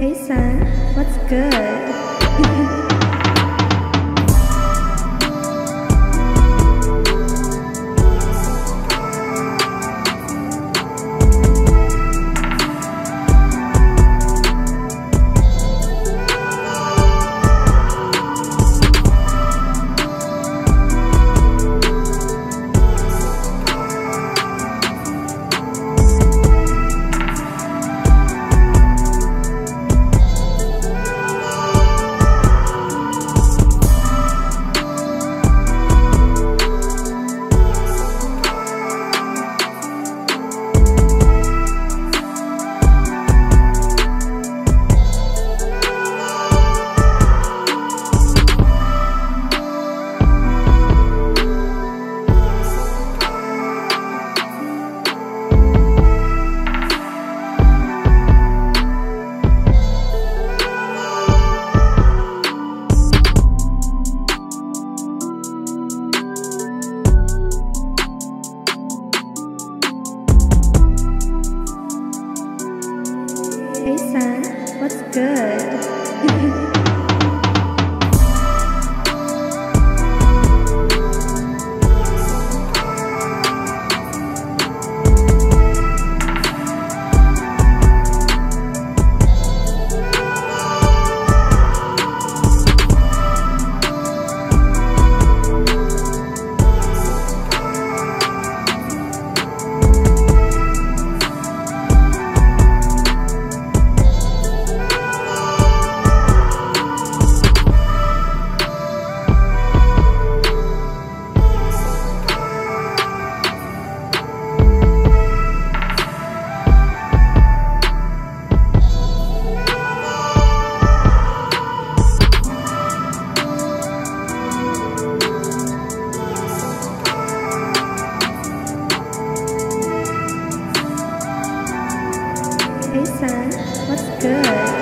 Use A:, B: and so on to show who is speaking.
A: Hey son, what's good? Hey son, what's good? Hey Sam, what's good?